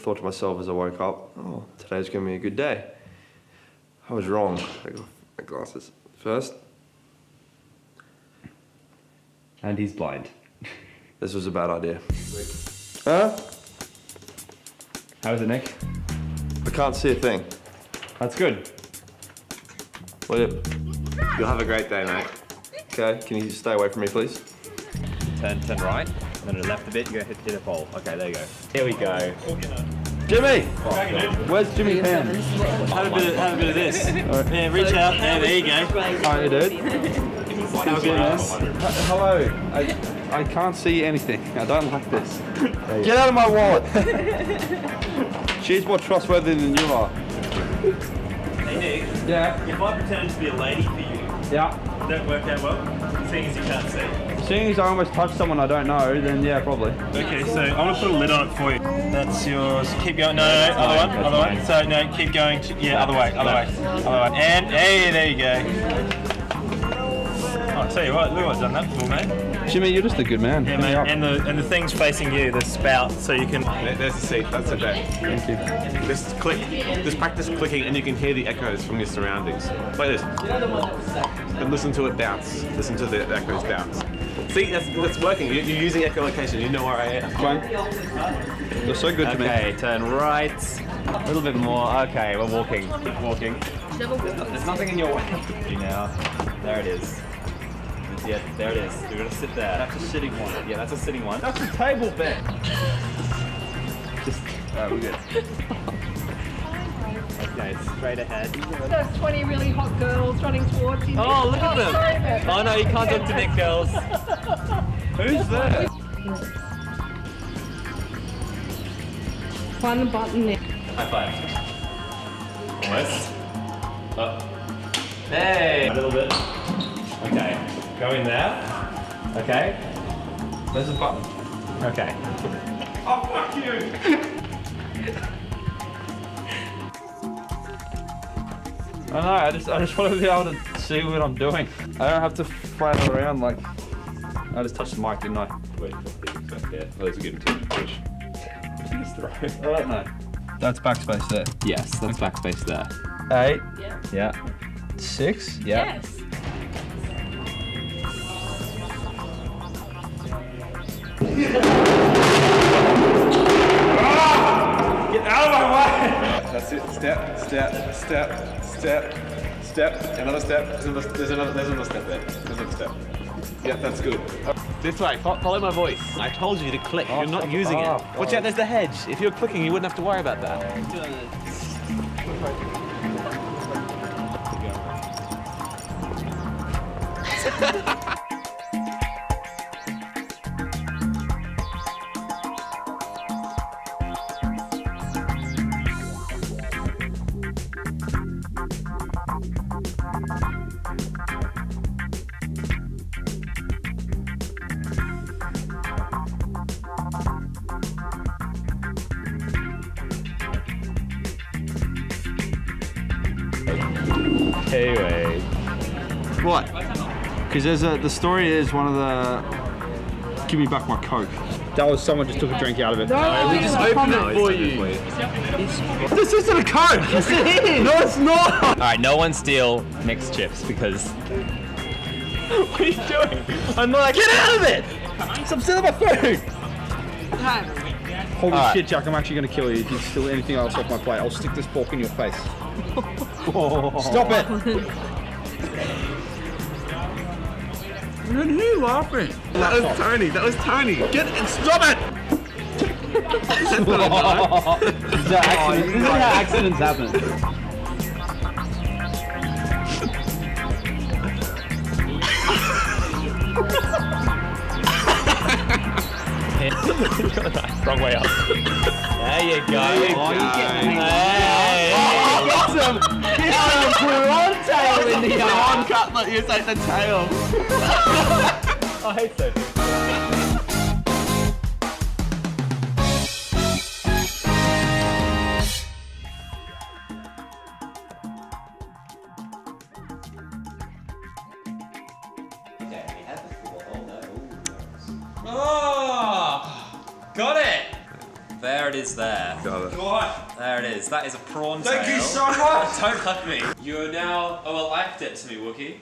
thought to myself as I woke up, oh, today's going to be a good day. I was wrong. I got my glasses. First, And he's blind. this was a bad idea. Huh? How is it, Nick? I can't see a thing. That's good. Well, You'll have a great day, mate. okay, can you stay away from me, please? Turn, turn right, and then to the left a bit, you go hit, hit a pole. Okay, there you go. Here we go. Jimmy! Where's Jimmy Pan? Have a bit of, have a bit of this. Yeah, reach out. Yeah, there you go. Hi, dude. Have a bit of this. Hello. I, I can't see anything. I don't like this. Get out of my wallet. She's more trustworthy than you are. Hey Nick, Yeah. if I pretend to be a lady for you, Yeah. that work out well? Seeing as you can't see. Seeing as I almost touched someone I don't know, then yeah, probably. Okay, so I'm gonna put a lid on it for you. That's yours. Keep going. No, no, no. Other one. Other one. So no, keep going. Yeah, other way. Other way. Other way. And hey, there you go. I'll tell you what, look what I've done that before, mate. Jimmy, you're just a good man. Yeah, mate. And the and the thing's facing you, the spout, so you can. There- There's the seat. That's okay. Thank you. Just click. Just practice clicking, and you can hear the echoes from your surroundings. Like this. And listen to it bounce. Listen to the echoes bounce. See, that's, that's working. You're, you're using echolocation. You know where I am. Fine. You're so good to me. Okay, turn right. A little bit more. Okay, we're walking. Keep walking. There's nothing in your way. You now. There it is. Yeah, there it is. You're gonna sit there. That's a sitting one. Yeah, that's a sitting one. That's a table bed. Just. Alright, we're good. Okay, straight ahead. Those 20 really hot girls running towards you. Oh, look at oh, them. sorry. Oh no, you can't talk to Nick, girls. Who's there? One button there. High five. Almost. Up. Hey! A little bit. Okay. Go in there. Okay. There's a button. Okay. Oh, fuck you! I know, I just, I just want to be able to see what I'm doing. I don't have to flail around like... I just touched the mic, didn't I? Wait, yeah, those are good push. Just throw. I don't know. That's backspace there. Yes, that's backspace there. Eight, Yeah. yeah. six, Yes. Get out of my way! That's it. Step, step, step, step, step. Another step. There's another, there's another, there's another step there. There's another step. Yeah, that's good. This way, follow my voice. I told you to click. You're not fuck using it. off. Watch out, oh. there's the hedge. If you're clicking, you wouldn't have to worry about that. Anyway. What? Because there's a, the story is one of the... Give me back my Coke. That was someone just took a drink out of it. No, we just opened it for you. This isn't a Coke! Yes it is! No it's not! Alright, no one steal Nick's chips because. what are you doing? I'm not. Get out of it! Stop stealing my food! Holy Alright. shit, Jack, I'm actually gonna kill you if you steal anything else off my plate. I'll stick this fork in your face. Stop it! Who laughing? That was Tony. That was Tony. Get it. Stop it. This is how accidents happen. Way up. There you go. Oh, you get me. Hey. Get some, get some prawn tail in the arm. cut, but you take the tail. I hate Sophie. Oh, got it. There it is there. Got it. God. There it is. That is a prawn Thank tail. you so much. Don't hug me. You are now owe a life debt to me, Wookie.